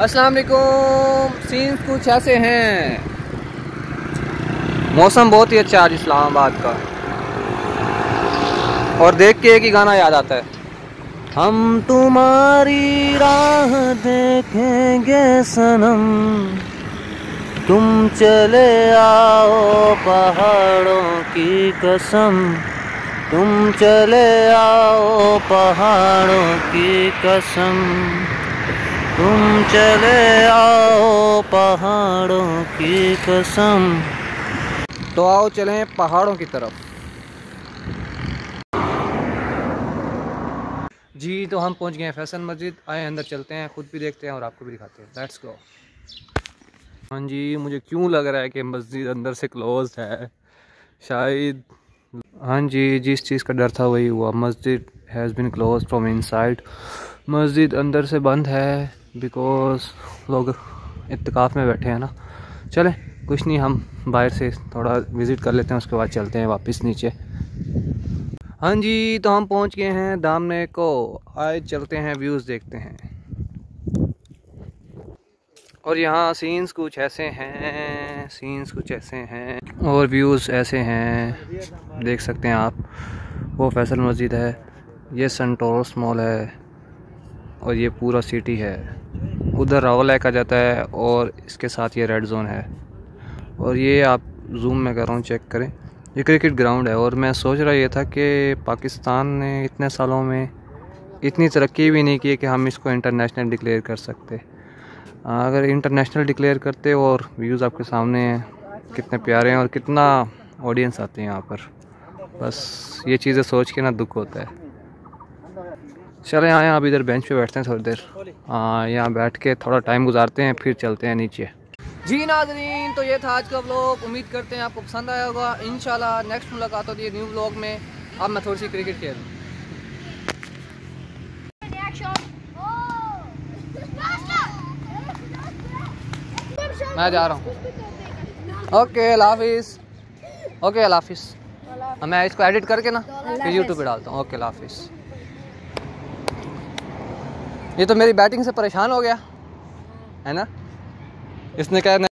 अस्सलाम वालेकुम सीन कुछ ऐसे हैं। मौसम बहुत ही अच्छा आज इस्लामाबाद का। और देख के एक ही गाना याद आता है। हम तुम्हारी राह देखेंगे सनम। तुम चले आओ पहाड़ों की कसम। तुम चले आओ पहाड़ों की कसम। तुम चले आओ पहाड़ों की कसम। तो आओ चलें पहाड़ों की तरफ़। जी तो हम पहुँच गए हैं फैसल मस्जिद। आए अंदर चलते हैं, खुद भी देखते हैं और आपको भी दिखाते हैं। लेट्स गो हाँ जी, मुझे क्यों लग रहा है कि मस्जिद अंदर से क्लोज है? शायद हाँ जी, जिस चीज़ का डर था वही हुआ। मस्जिद has been close from inside मस्जिद अंदर से बंद है। बिकॉज़ लोग इतकाफ़ में बैठे हैं ना। चलें, कुछ नहीं, हम बाहर से थोड़ा विज़िट कर लेते हैं, उसके बाद चलते हैं वापस नीचे। हाँ जी तो हम पहुँच गए हैं दामने को। आए, चलते हैं व्यूज़ देखते हैं। और यहाँ सीन्स कुछ ऐसे हैं सीन्स कुछ ऐसे हैं। और व्यूज़ ऐसे हैं, देख सकते हैं आप। वो फैसल मस्जिद है, ये संटोरस मॉल है, और ये पूरा सिटी है। उधर रावल लेक आ जाता है और इसके साथ ये रेड जोन है। और ये आप जूम में कर रहा हूँ चेक करें। ये क्रिकेट ग्राउंड है और मैं सोच रहा ये था कि पाकिस्तान ने इतने सालों में इतनी तरक्की भी नहीं की कि हम इसको इंटरनेशनल डिक्लेयर कर सकते। अगर इंटरनेशनल डिक्लेयर करते और व्यूज़ आपके सामने हैं, कितने प्यारे हैं और कितना ऑडियंस आते हैं यहाँ पर। बस ये चीज़ें सोच के ना दुख होता है। चले आए आप इधर बेंच पे बैठते हैं थोड़ी देर। हाँ यहाँ बैठ के थोड़ा टाइम गुजारते हैं फिर चलते हैं नीचे। जी नाजरीन तो ये था आज का व्लॉग उम्मीद करते हैं आपको पसंद आया होगा। इन नेक्स्ट मुलाकात होती है न्यू व्लॉग में। अब मैं थोड़ी सी क्रिकेट खेल मैं जा रहा हूँ। ओके हाफिज़। ओके हाफिज़। मैं इसको एडिट करके ना फिर यूट्यूब पे डालता हूँ। ओके हाफिज़। ये तो मेरी बैटिंग से परेशान हो गया है ना? इसने कहा